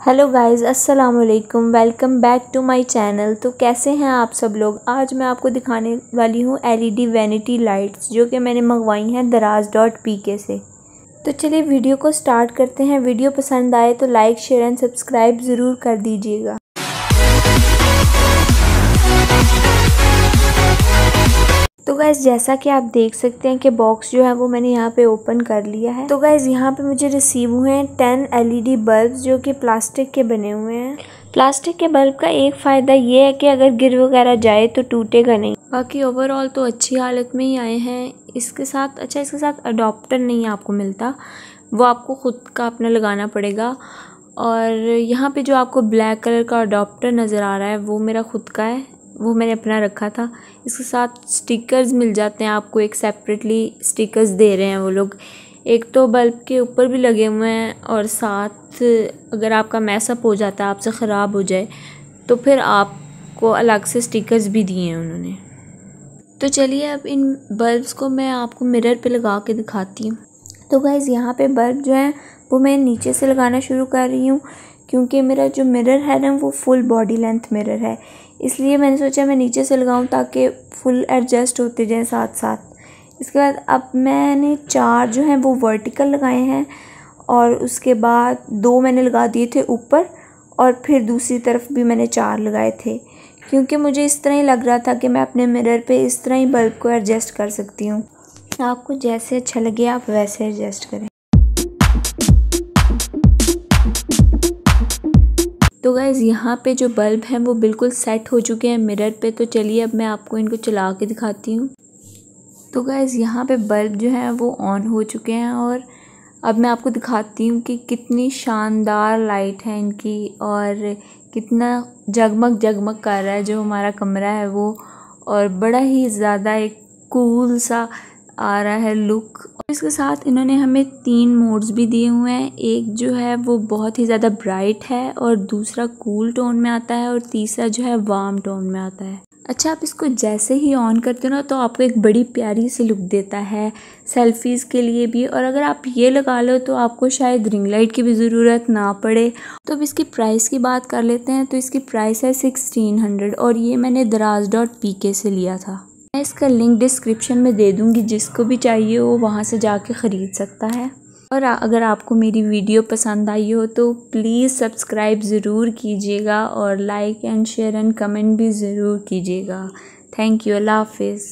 Hello guys, अस्सलाम वालेकुम welcome back to my channel. तो कैसे हैं आप सब लोग? आज मैं आपको दिखाने वाली हूँ एलईडी वैनिटी लाइट्स, जो कि मैंने मंगवाई हैं दराज डॉट पी के से। तो चलिए वीडियो को स्टार्ट करते हैं। वीडियो पसंद आए तो लाइक, शेयर एंड सब्सक्राइब ज़रूर कर दीजिएगा। तो गैस जैसा कि आप देख सकते हैं कि बॉक्स जो है वो मैंने यहाँ पे ओपन कर लिया है। तो गैस यहाँ पे मुझे रिसीव हुए हैं टेन एलईडी बल्ब जो कि प्लास्टिक के बने हुए हैं। प्लास्टिक के बल्ब का एक फ़ायदा ये है कि अगर गिर वगैरह जाए तो टूटेगा नहीं। बाकी ओवरऑल तो अच्छी हालत में ही आए हैं। इसके साथ अच्छा इसके साथ अडोप्टर नहीं आपको मिलता। वो आपको ख़ुद का अपना लगाना पड़ेगा। और यहाँ पे जो आपको ब्लैक कलर का अडोप्टर नज़र आ रहा है, वो मेरा ख़ुद का है। वो मैंने अपना रखा था। इसके साथ स्टिकर्स मिल जाते हैं, आपको एक सेपरेटली स्टिकर्स दे रहे हैं वो लोग। एक तो बल्ब के ऊपर भी लगे हुए हैं और साथ अगर आपका मैसअप हो जाता है, आपसे ख़राब हो जाए तो फिर आपको अलग से स्टिकर्स भी दिए हैं उन्होंने। तो चलिए अब इन बल्ब्स को मैं आपको मिरर पे लगा के दिखाती हूँ। तो गाइज़ यहाँ पे बल्ब जो है, वो मैं नीचे से लगाना शुरू कर रही हूँ। क्योंकि मेरा जो मिरर है ना, वो फुल बॉडी लेंथ मिरर है। इसलिए मैंने सोचा मैं नीचे से लगाऊँ ताकि फुल एडजस्ट होते जाए साथ साथ इसके बाद अब मैंने चार जो हैं, वो वर्टिकल लगाए हैं और उसके बाद दो मैंने लगा दिए थे ऊपर और फिर दूसरी तरफ़ भी मैंने चार लगाए थे। क्योंकि मुझे इस तरह ही लग रहा था कि मैं अपने मिरर पे इस तरह ही बल्ब को एडजस्ट कर सकती हूँ। आपको जैसे अच्छा लगे, आप वैसे एडजस्ट करें। तो गाइज़ यहाँ पे जो बल्ब हैं वो बिल्कुल सेट हो चुके हैं मिरर पे तो चलिए अब मैं आपको इनको चला के दिखाती हूँ। तो गाइज़ यहाँ पे बल्ब जो है वो ऑन हो चुके हैं और अब मैं आपको दिखाती हूँ कि कितनी शानदार लाइट है इनकी और कितना जगमग जगमग कर रहा है जो हमारा कमरा है वो और बड़ा ही ज़्यादा एक कूल सा आ रहा है लुक और इसके साथ इन्होंने हमें तीन मोड्स भी दिए हुए हैं. एक जो है वो बहुत ही ज़्यादा ब्राइट है और दूसरा कूल टोन में आता है और तीसरा जो है वार्म टोन में आता है. अच्छा आप इसको जैसे ही ऑन करते हो ना तो आपको एक बड़ी प्यारी सी लुक देता है सेल्फ़ीज़ के लिए भी. और अगर आप ये लगा लो तो आपको शायद रिंग लाइट की भी ज़रूरत ना पड़े. तो अब इसकी प्राइस की बात कर लेते हैं. तो इसकी प्राइस है सिक्सटीन हंड्रेड और ये मैंने दराज डॉट पी के से लिया था. मैं इसका लिंक डिस्क्रिप्शन में दे दूँगी, जिसको भी चाहिए वो वहाँ से जाके ख़रीद सकता है। और अगर आपको मेरी वीडियो पसंद आई हो तो प्लीज़ सब्सक्राइब ज़रूर कीजिएगा और like and share and comment भी ज़रूर कीजिएगा। थैंक यू अल्लाह हाफिज़।